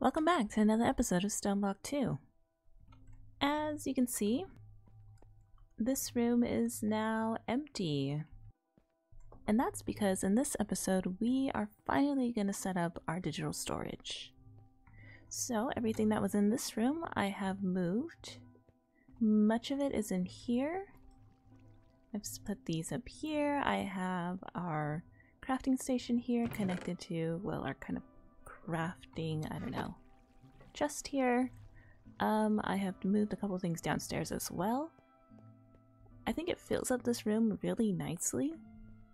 Welcome back to another episode of Stoneblock 2. As you can see, this room is now empty. And that's because in this episode, we are finally going to set up our digital storage. So, everything that was in this room, I have moved. Much of it is in here. I've put these up here. I have our crafting station here connected to, well, our kind of crafting, I don't know, just here. Um, I have moved a couple things downstairs as well. I think it fills up this room really nicely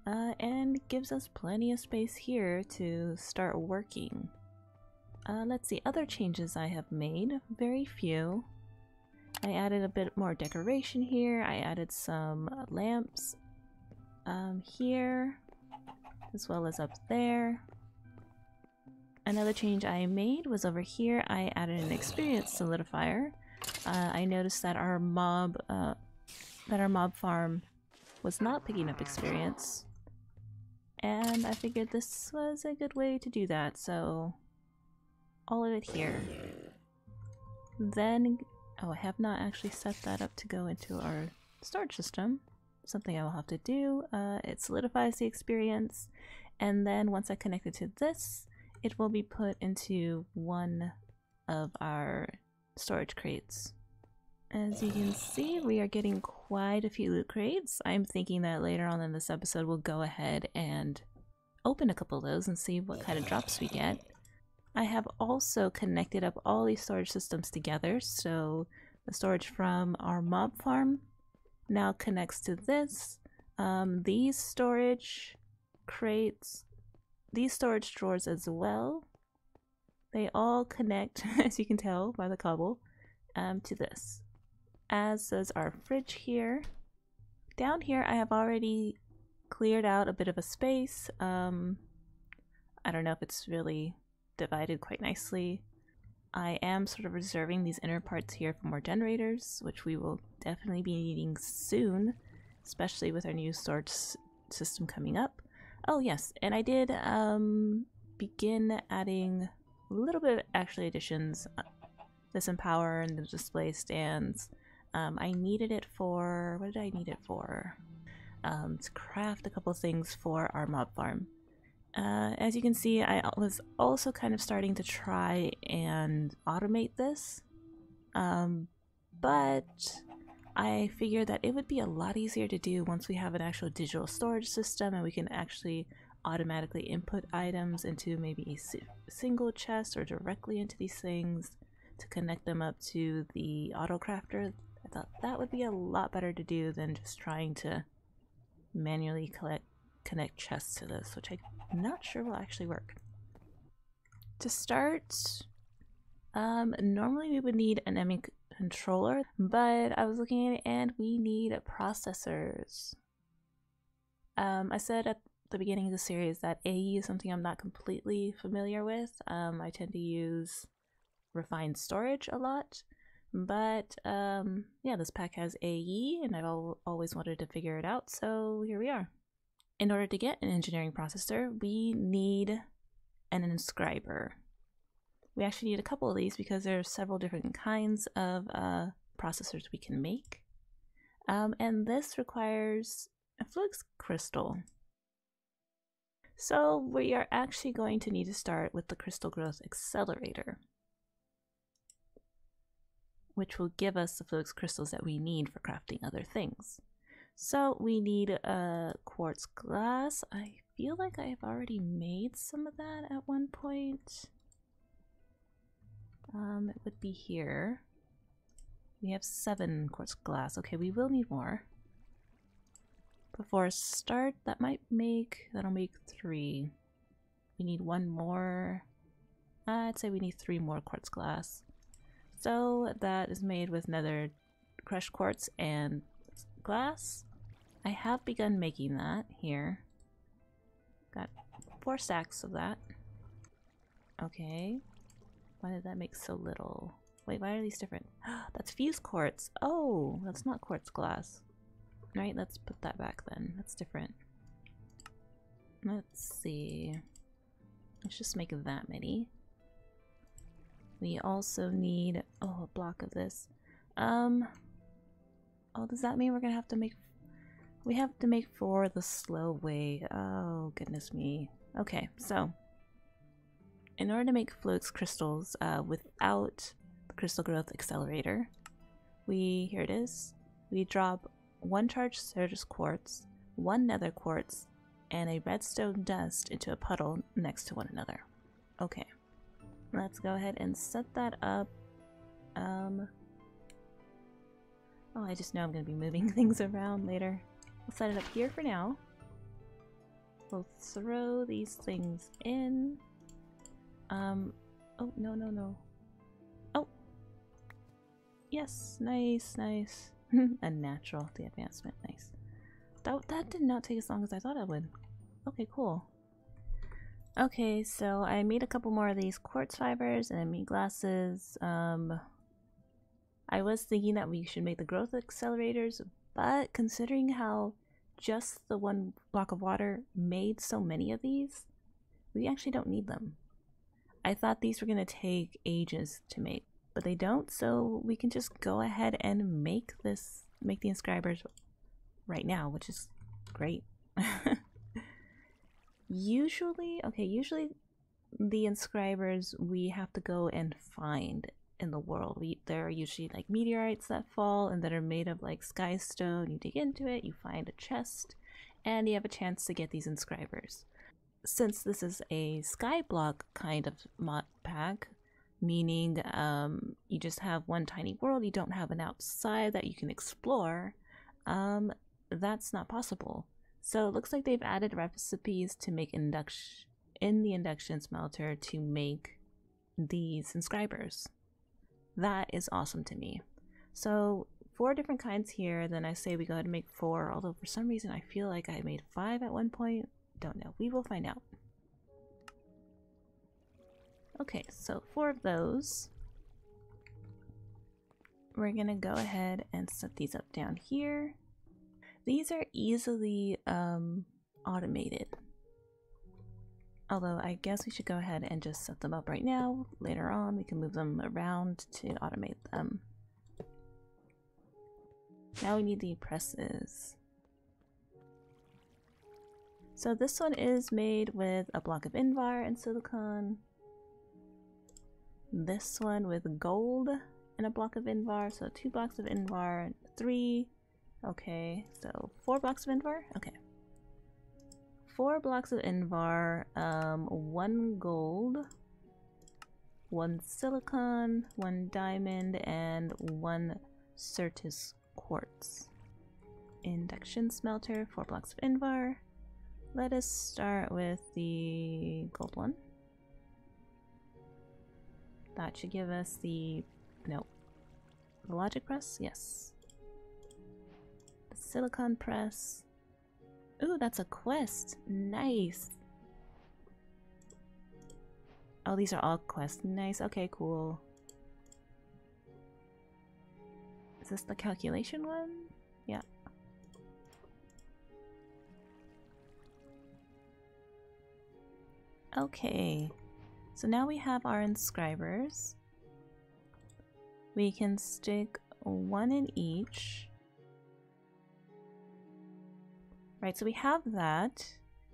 uh, and gives us plenty of space here to start working. Uh, let's see, other changes I have made, very few. I added a bit more decoration here, I added some lamps um, here, as well as up there. Another change I made was over here, I added an experience solidifier. Uh, I noticed that our mob, uh, that our mob farm was not picking up experience. And I figured this was a good way to do that, so all of it here. Then, oh I have not actually set that up to go into our storage system. Something I will have to do. Uh, it solidifies the experience and then once I connect it to this, it will be put into one of our storage crates. As you can see, we are getting quite a few loot crates. I'm thinking that later on in this episode we'll go ahead and open a couple of those and see what kind of drops we get. I have also connected up all these storage systems together, so the storage from our mob farm now connects to this. Um, these storage crates these storage drawers as well. They all connect, as you can tell by the cobble, um, to this. As does our fridge here. Down here I have already cleared out a bit of a space. Um, I don't know if it's really divided quite nicely. I am sort of reserving these inner parts here for more generators, which we will definitely be needing soon, especially with our new storage system coming up. Oh yes, and I did um, begin adding a little bit of actually additions. Uh, this empower and the display stands. Um, I needed it for what did I need it for? Um, to craft a couple things for our mob farm. Uh, as you can see, I was also kind of starting to try and automate this, um, but I figured that it would be a lot easier to do once we have an actual digital storage system and we can actually automatically input items into maybe a si single chest or directly into these things to connect them up to the auto crafter. I thought that would be a lot better to do than just trying to manually collect, connect chests to this, which I'm not sure will actually work. To start, um, normally we would need an controller, but I was looking at it and we need processors. Um, I said at the beginning of the series that AE is something I'm not completely familiar with. Um, I tend to use refined storage a lot, but um, yeah, this pack has AE and I've al always wanted to figure it out, so here we are. In order to get an engineering processor, we need an inscriber. We actually need a couple of these because there are several different kinds of uh, processors we can make. Um, and this requires a Fluix crystal. So we are actually going to need to start with the Crystal Growth Accelerator, which will give us the fluix crystals that we need for crafting other things. So we need a quartz glass. I feel like I have already made some of that at one point. Um, it would be here. We have seven quartz glass. Okay, we will need more. Before start, that might make, that'll make three. We need one more. I'd say we need three more quartz glass. So that is made with nether crushed quartz and glass. I have begun making that here. Got four stacks of that. Okay. Why did that make so little? Wait, why are these different? that's fused quartz. Oh, that's not quartz glass. Right, let's put that back then. That's different. Let's see. Let's just make that many. We also need oh a block of this. Um Oh, does that mean we're gonna have to make we have to make four the slow way. Oh goodness me. Okay, so in order to make Fluix crystals uh, without the crystal growth accelerator, we here it is. We drop one charged Certus quartz, one nether quartz, and a redstone dust into a puddle next to one another. Okay, let's go ahead and set that up. Um, oh, I just know I'm going to be moving things around later. We'll set it up here for now. We'll throw these things in. Um, oh, no, no, no. Oh! Yes, nice, nice. A natural, the advancement, nice. That, that did not take as long as I thought it would. Okay, cool. Okay, so I made a couple more of these quartz fibers and I made glasses. Um, I was thinking that we should make the growth accelerators, but considering how just the one block of water made so many of these, we actually don't need them. I thought these were going to take ages to make, but they don't, so we can just go ahead and make this, make the inscribers right now, which is great. usually, okay, usually the inscribers we have to go and find in the world. We there are usually like meteorites that fall and that are made of like sky stone. You dig into it, you find a chest, and you have a chance to get these inscribers. Since this is a skyblock kind of mod pack, meaning um, you just have one tiny world, you don't have an outside that you can explore, um, that's not possible. So it looks like they've added recipes to make induction in the induction smelter to make these inscribers. That is awesome to me. So four different kinds here. Then I say we go ahead and make four. Although for some reason I feel like I made five at one point. Don't know. We will find out. Okay, so four of those. We're gonna go ahead and set these up down here. These are easily um, automated. Although I guess we should go ahead and just set them up right now. Later on, we can move them around to automate them. Now we need the presses. So this one is made with a block of Invar and silicon. This one with gold and a block of Invar. So two blocks of Invar, three. Okay, so four blocks of Invar? Okay four blocks of Invar, um, one gold, one silicon, one diamond, and one Certus quartz. Induction smelter, four blocks of Invar. Let us start with the gold one. That should give us the, no, the logic press, yes. The silicon press, Ooh, that's a quest. Nice. Oh, these are all quests. Nice. Okay, cool. Is this the calculation one? Yeah. Okay. So now we have our inscribers. We can stick one in each. Right, so we have that.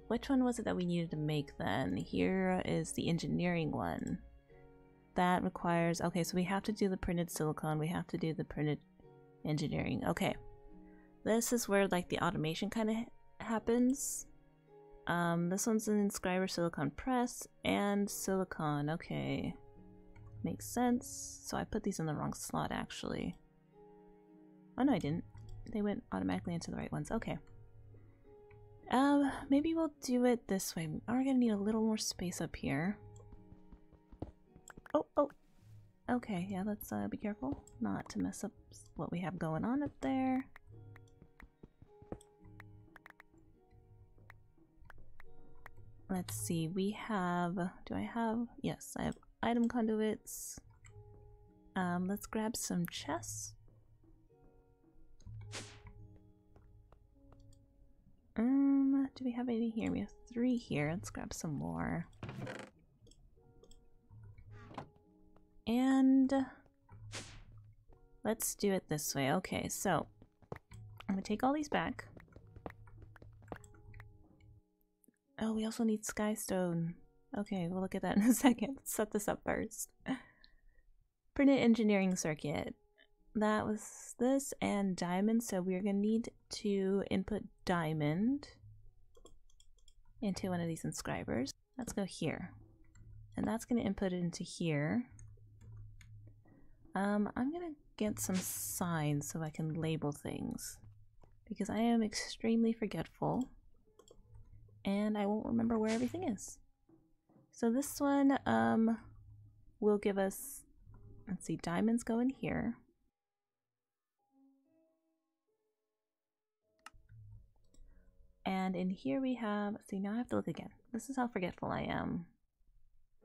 Which one was it that we needed to make then? Here is the engineering one. That requires, okay, so we have to do the printed silicon, we have to do the printed engineering. Okay, this is where like the automation kind of happens. Um, this one's an inscriber silicon press and silicon, okay. Makes sense. So I put these in the wrong slot actually. Oh no I didn't. They went automatically into the right ones, okay. Um, maybe we'll do it this way. We are gonna need a little more space up here. Oh, oh. Okay, yeah, let's uh, be careful not to mess up what we have going on up there. Let's see, we have, do I have, yes, I have item conduits. Um, let's grab some chests. Um, do we have any here? We have three here. Let's grab some more. And let's do it this way. Okay, so I'm gonna take all these back. Oh, we also need Skystone. Okay, we'll look at that in a second. Let's set this up first. Printed engineering circuit. That was this and diamond, so we're gonna need to input diamond into one of these inscribers. Let's go here. And that's gonna input it into here. Um, I'm gonna get some signs so I can label things because I am extremely forgetful and I won't remember where everything is. So this one um, will give us, let's see, diamonds go in here. And in here we have, see now I have to look again. This is how forgetful I am.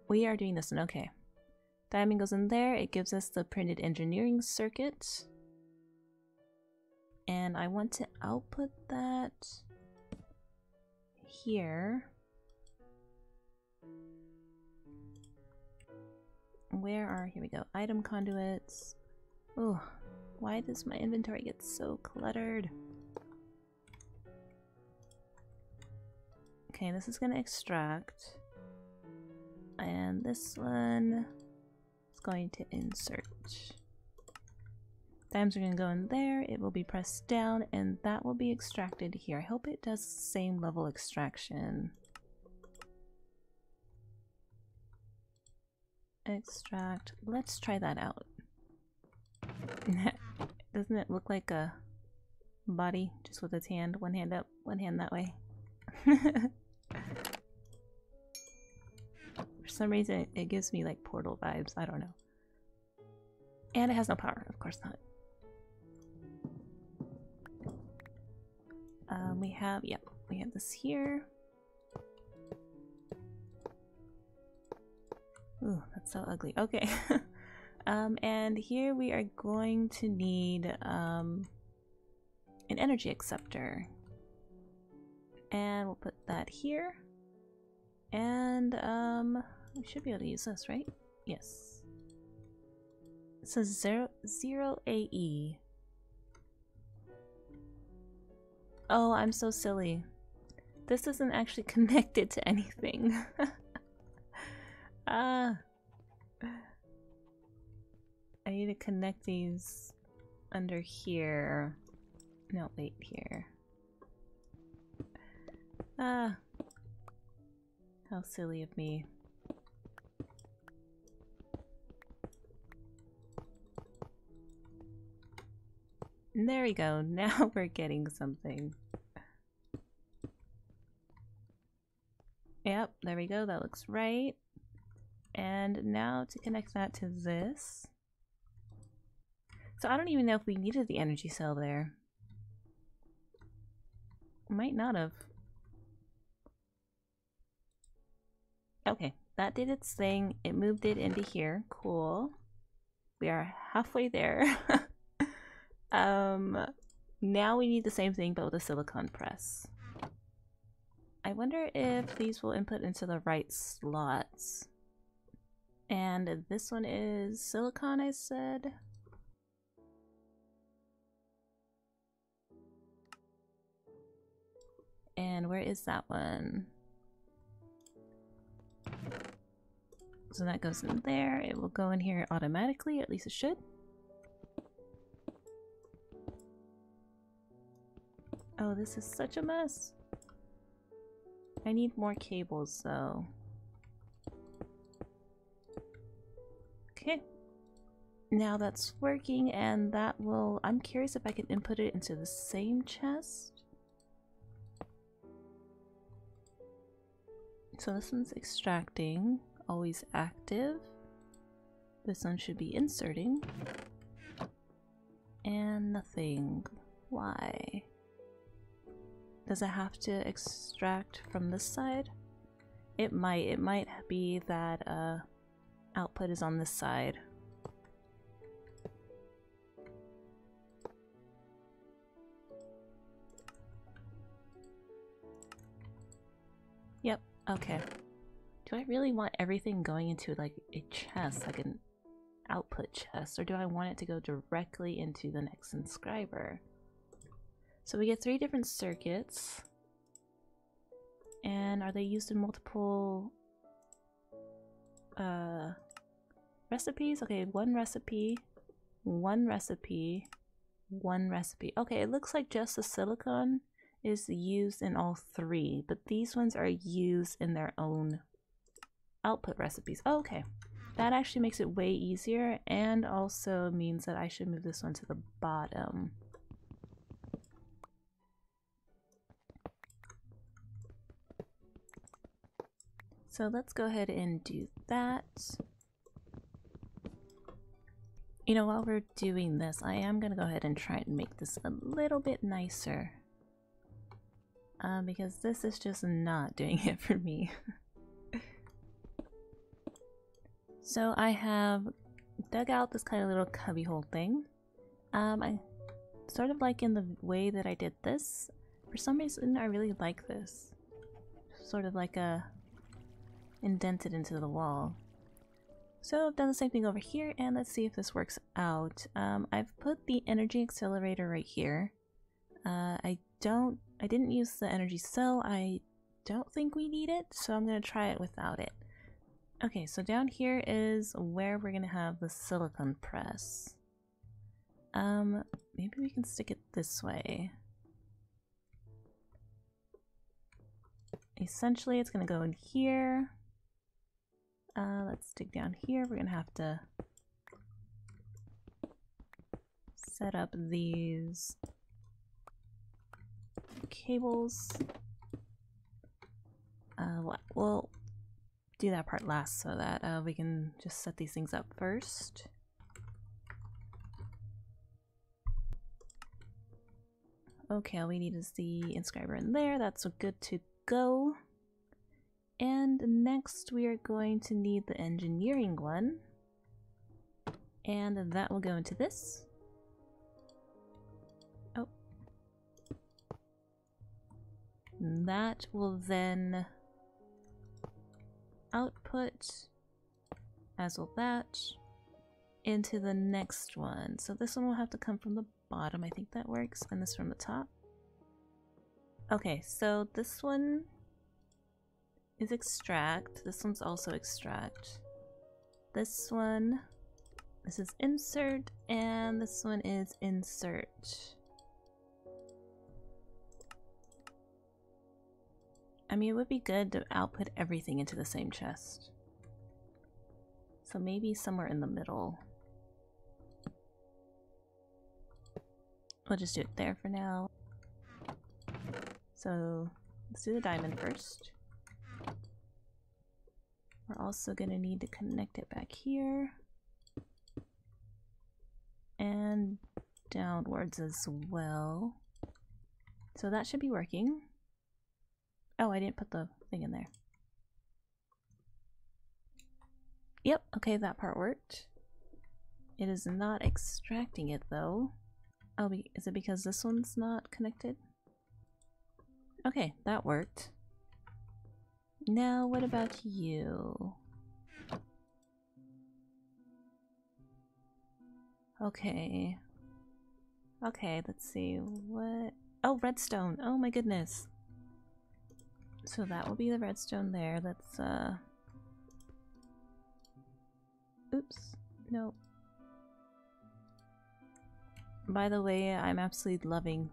We are doing this one, okay. Diamond goes in there, it gives us the printed engineering circuit. And I want to output that here. Where are, here we go, item conduits. Oh, why does my inventory get so cluttered? Okay, this is gonna extract. And this one is going to insert. Dimes are going to go in there, it will be pressed down, and that will be extracted here. I hope it does same level extraction. Extract. Let's try that out. Doesn't it look like a body just with its hand? One hand up, one hand that way. For some reason, it gives me like portal vibes. I don't know. And it has no power, of course not. Um, we have, yep, we have this here. Ooh, that's so ugly. Okay. um, and here we are going to need um, an energy acceptor. And we'll put that here. And um, we should be able to use this, right? Yes. It says zero, zero AE. Oh, I'm so silly. This isn't actually connected to anything. ah. I need to connect these under here. No, wait, here. Ah. How silly of me. There we go. Now we're getting something. Yep, there we go. That looks right. And now to connect that to this. So I don't even know if we needed the energy cell there. Might not have. Okay, that did its thing. It moved it into here. Cool. We are halfway there. um, now we need the same thing but with a silicon press. I wonder if these will input into the right slots. And this one is silicon, I said. And where is that one? So that goes in there. It will go in here automatically, at least it should. Oh, this is such a mess. I need more cables though. Okay. Now that's working and that will... I'm curious if I can input it into the same chest. So this one's extracting, always active. This one should be inserting. And nothing. Why? Does it have to extract from this side? It might. It might be that uh, output is on this side. Yep, okay. Do I really want everything going into like a chest, like an output chest or do I want it to go directly into the next inscriber? So we get three different circuits. And are they used in multiple uh, recipes? Okay, one recipe, one recipe, one recipe. Okay, it looks like just the silicon is used in all three, but these ones are used in their own output recipes. Oh, okay. That actually makes it way easier and also means that I should move this one to the bottom. So let's go ahead and do that. You know, while we're doing this, I am going to go ahead and try and make this a little bit nicer. Um, because this is just not doing it for me. so I have dug out this kind of little cubbyhole thing. Um, I sort of like in the way that I did this. For some reason, I really like this. Sort of like a indented into the wall. So I've done the same thing over here and let's see if this works out. Um, I've put the energy accelerator right here. Uh, I don't, I didn't use the energy cell. I don't think we need it, so I'm going to try it without it. Okay, so down here is where we're going to have the silicon press. Um, maybe we can stick it this way. Essentially, it's going to go in here. Uh, let's dig down here. We're going to have to set up these cables. Uh, we'll do that part last so that uh, we can just set these things up first. Okay, all we need is the inscriber in there. That's good to go. And next we are going to need the engineering one. And that will go into this. Oh. That will then output, as will that, into the next one. So this one will have to come from the bottom, I think that works, and this from the top. Okay, so this one is extract. This one's also extract. This one, this is insert, and this one is insert. I mean, it would be good to output everything into the same chest. So maybe somewhere in the middle. We'll just do it there for now. So let's do the diamond first. We're also going to need to connect it back here. And downwards as well. So that should be working. Oh, I didn't put the thing in there. Yep, okay, that part worked. It is not extracting it though. Oh, is it because this one's not connected? Okay, that worked. Now, what about you? Okay. Okay, let's see. What? Oh, redstone. Oh my goodness. So that will be the redstone there. Let's, uh... Oops. No. By the way, I'm absolutely loving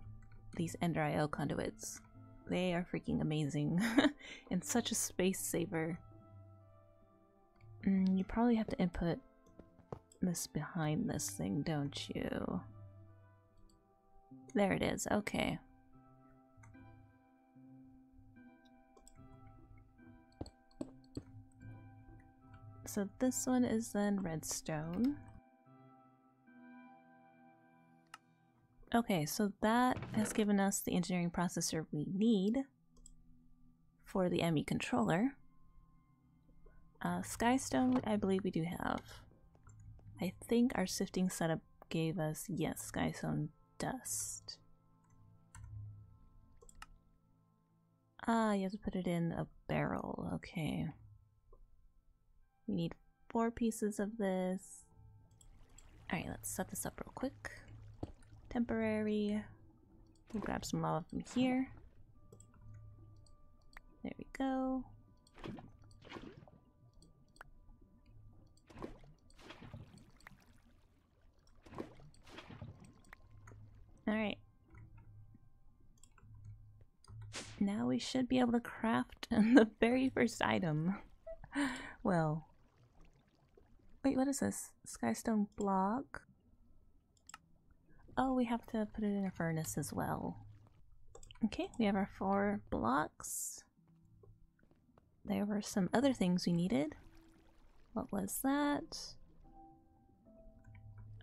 these Ender IO conduits. They are freaking amazing and such a space saver. Mm, you probably have to input this behind this thing, don't you? There it is, okay. So this one is then redstone. Okay, so that has given us the engineering processor we need for the ME controller. Uh, Skystone, I believe we do have. I think our sifting setup gave us, yes, Skystone dust. Ah, you have to put it in a barrel, okay. We need four pieces of this. Alright, let's set this up real quick. Temporary. We'll grab some lava from here. There we go. Alright. Now we should be able to craft the very first item. well. Wait, what is this? Skystone block? Oh, we have to put it in a furnace as well. Okay, we have our four blocks. There were some other things we needed. What was that?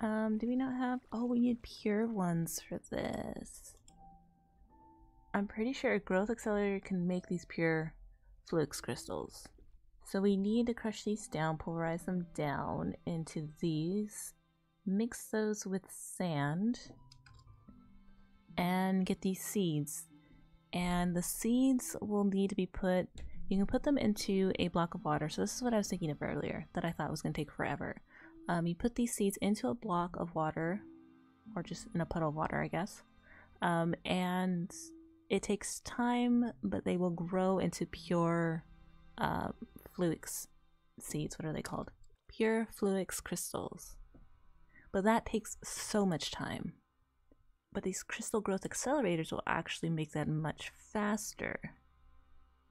Um, do we not have... Oh, we need pure ones for this. I'm pretty sure a growth accelerator can make these pure fluix crystals. So we need to crush these down, pulverize them down into these, mix those with sand, and get these seeds. And the seeds will need to be put, you can put them into a block of water. So this is what I was thinking of earlier that I thought was going to take forever. Um, you put these seeds into a block of water, or just in a puddle of water, I guess. Um, and it takes time, but they will grow into pure uh, fluix seeds. What are they called? Pure fluix crystals. But that takes so much time. But these crystal growth accelerators will actually make that much faster.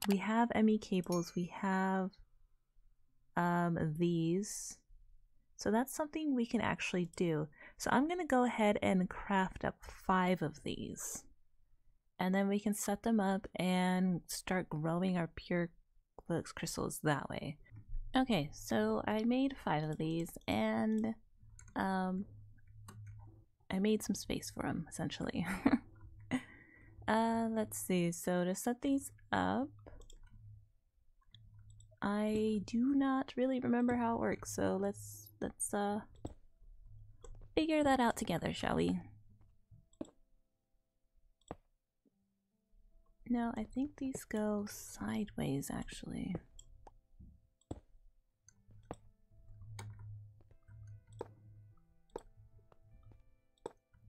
We have ME cables, we have um, these. So that's something we can actually do. So I'm going to go ahead and craft up five of these. And then we can set them up and start growing our pure crystals that way. Okay, so I made five of these and um, I made some space for them essentially. uh, let's see, so to set these up, I do not really remember how it works, so let's let's uh figure that out together, shall we? No, I think these go sideways actually.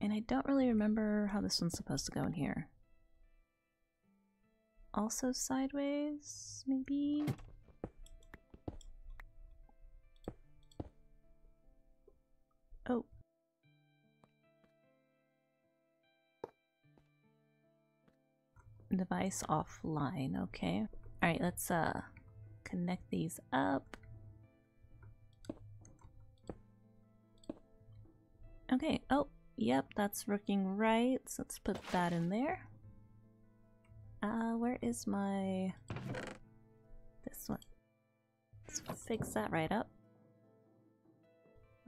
And I don't really remember how this one's supposed to go in here. Also sideways, maybe? Oh. Device offline, okay. Alright, let's uh connect these up. Okay, oh, yep, that's working right. So let's put that in there. Uh, where is my... This one. Let's fix that right up.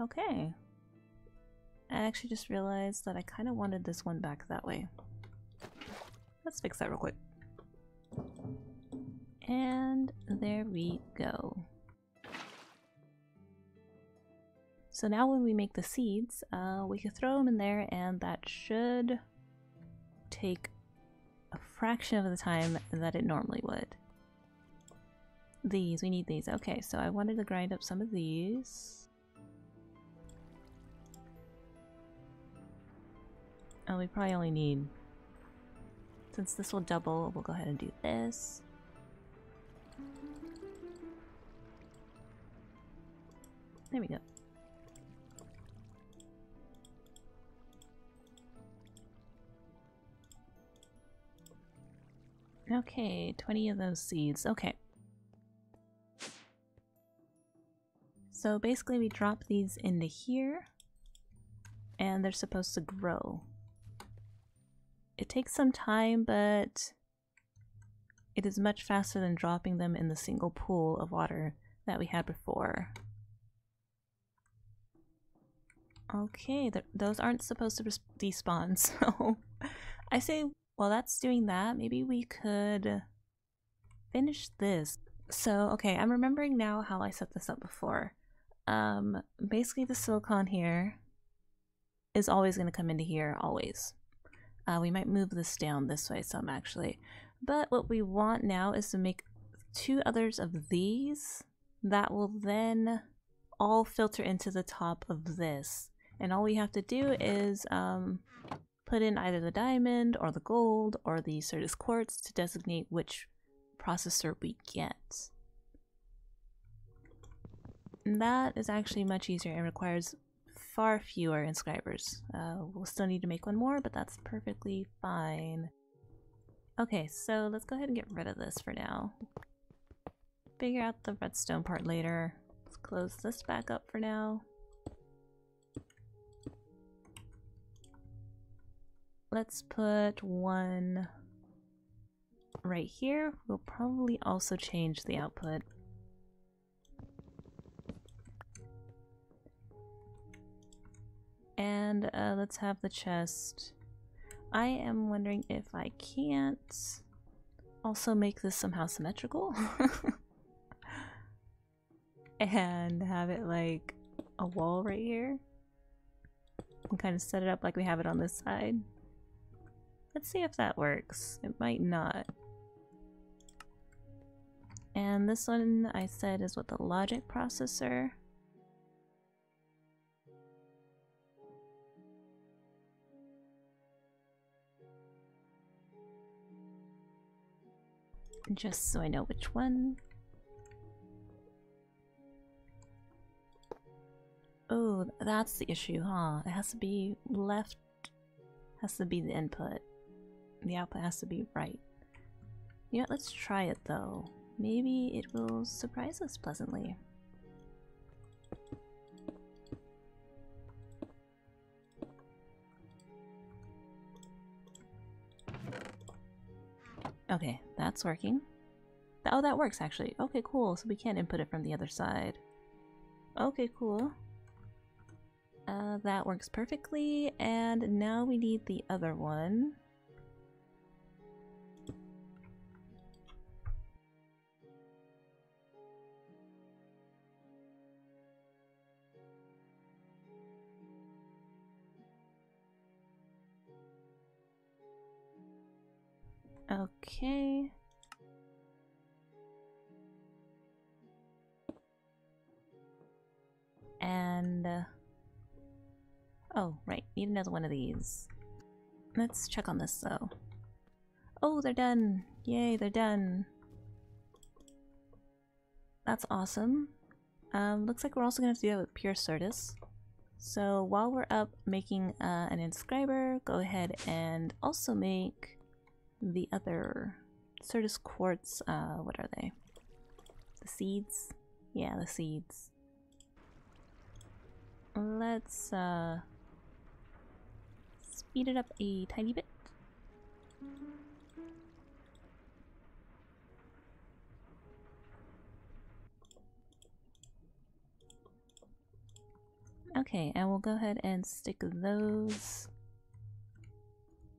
Okay. I actually just realized that I kind of wanted this one back that way. Let's fix that real quick. And there we go. So now when we make the seeds, uh, we can throw them in there and that should take a fraction of the time that it normally would. These, we need these. Okay, so I wanted to grind up some of these. Oh, we probably only need... Since this will double, we'll go ahead and do this. There we go. Okay, 20 of those seeds. Okay. So basically we drop these into here and they're supposed to grow. It takes some time, but it is much faster than dropping them in the single pool of water that we had before. Okay, th those aren't supposed to despawn, so I say while that's doing that, maybe we could finish this. So, okay, I'm remembering now how I set this up before. Um, basically the silicon here is always going to come into here, always. Uh, we might move this down this way some actually. But what we want now is to make two others of these that will then all filter into the top of this. And all we have to do is um, put in either the diamond or the gold or the Certus quartz to designate which processor we get. And that is actually much easier and requires far fewer inscribers. Uh, we'll still need to make one more, but that's perfectly fine. Okay, so let's go ahead and get rid of this for now. Figure out the redstone part later. Let's close this back up for now. Let's put one right here. We'll probably also change the output. And uh, let's have the chest. I am wondering if I can't also make this somehow symmetrical. and have it like a wall right here. And kind of set it up like we have it on this side. Let's see if that works. It might not. And this one I said is with the logic processor. Just so I know which one. Oh, that's the issue, huh? It has to be left, has to be the input. The output has to be right. Yeah, let's try it though. Maybe it will surprise us pleasantly. Okay, that's working. Oh, that works actually. Okay, cool. So we can input it from the other side. Okay, cool. Uh, that works perfectly. And now we need the other one. Oh, right. Need another one of these. Let's check on this, though. Oh, they're done! Yay, they're done! That's awesome. Um, looks like we're also gonna have to do that with pure Certus. So while we're up making uh, an inscriber, go ahead and also make the other Certus quartz, uh, what are they? The seeds? Yeah, the seeds. Let's uh, speed it up a tiny bit. Okay, and we'll go ahead and stick those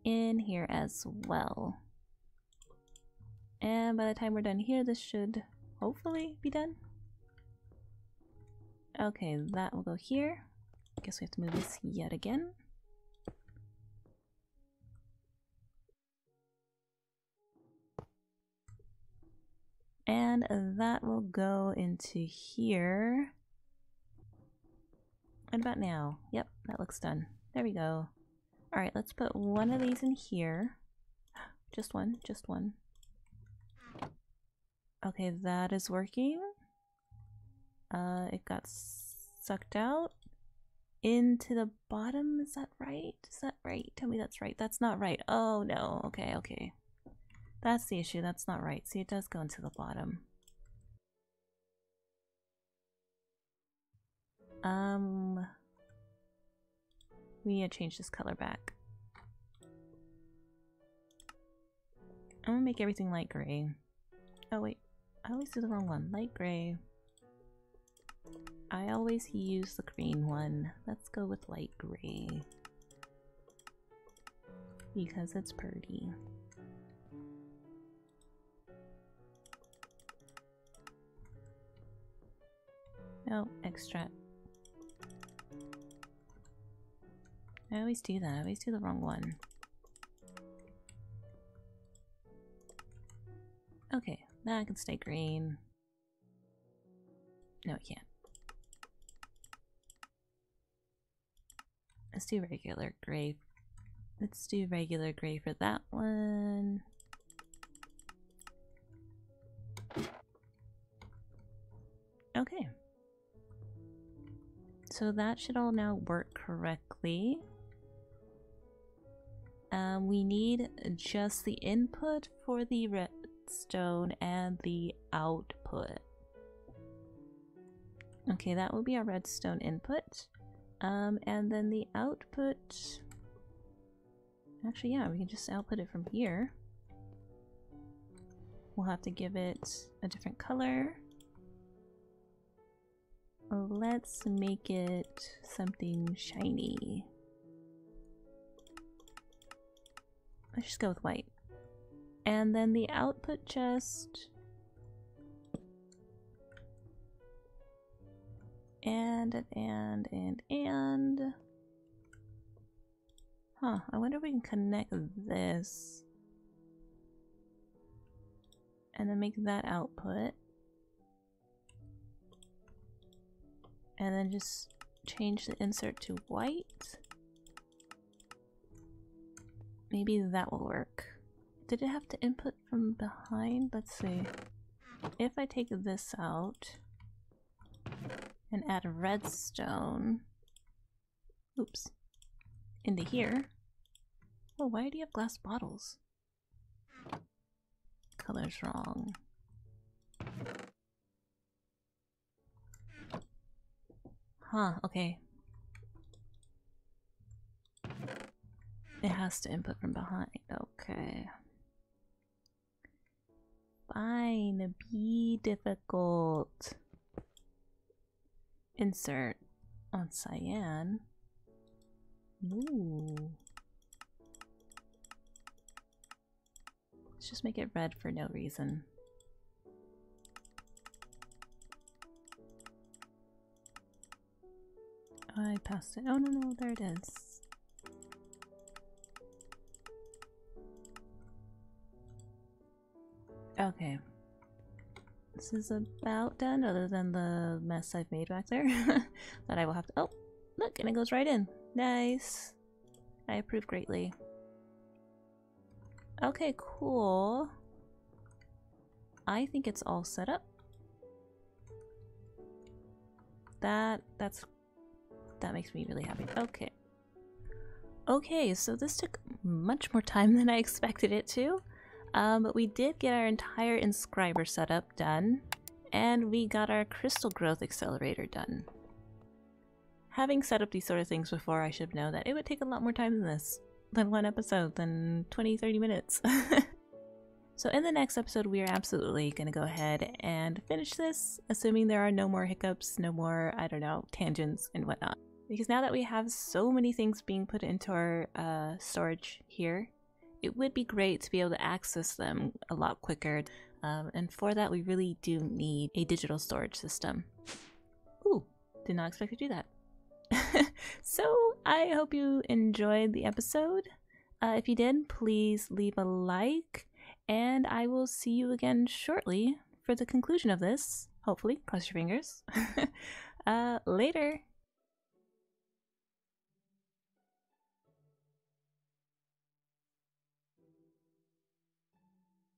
in here as well. And by the time we're done here, this should hopefully be done. Okay, that will go here. I guess we have to move this yet again. And that will go into here. What about now? Yep, that looks done. There we go. Alright, let's put one of these in here. Just one, just one. Okay, that is working. Uh, it got sucked out into the bottom. Is that right? Is that right? Tell me that's right. That's not right. Oh no. Okay, okay. That's the issue. That's not right. See, it does go into the bottom. Um, we need to change this color back. I'm gonna make everything light gray. Oh wait, I always do the wrong one. Light gray. I always use the green one. Let's go with light gray. Because it's pretty. Oh, no, extract. I always do that. I always do the wrong one. Okay, now I can stay green. No, I can't. Let's do regular gray. Let's do regular gray for that one. So that should all now work correctly. Um, we need just the input for the redstone and the output. Okay, that will be our redstone input. Um, and then the output... Actually, yeah, we can just output it from here. We'll have to give it a different color. Let's make it something shiny. Let's just go with white. And then the output chest. And, and, and, and. Huh, I wonder if we can connect this. And then make that output. And then just change the insert to white. Maybe that will work. Did it have to input from behind? Let's see. If I take this out and add redstone, oops, into here. Oh, why do you have glass bottles? Color's wrong. Huh, okay. It has to input from behind. Okay. Fine, be difficult. Insert on cyan. Ooh. Let's just make it red for no reason. I passed it. Oh no, no, there it is. Okay. This is about done, other than the mess I've made back there. that I will have to- oh! Look, and it goes right in. Nice. I approve greatly. Okay, cool. I think it's all set up. That, that's that makes me really happy. Okay. Okay, so this took much more time than I expected it to. Um, but we did get our entire inscriber setup done, and we got our crystal growth accelerator done. Having set up these sort of things before, I should know that it would take a lot more time than this, than one episode, than 20-30 minutes. so in the next episode, we are absolutely going to go ahead and finish this, assuming there are no more hiccups, no more, I don't know, tangents and whatnot. Because now that we have so many things being put into our uh, storage here, it would be great to be able to access them a lot quicker. Um, and for that, we really do need a digital storage system. Ooh, did not expect to do that. so I hope you enjoyed the episode. Uh, if you did, please leave a like, and I will see you again shortly for the conclusion of this. Hopefully, cross your fingers. uh, later.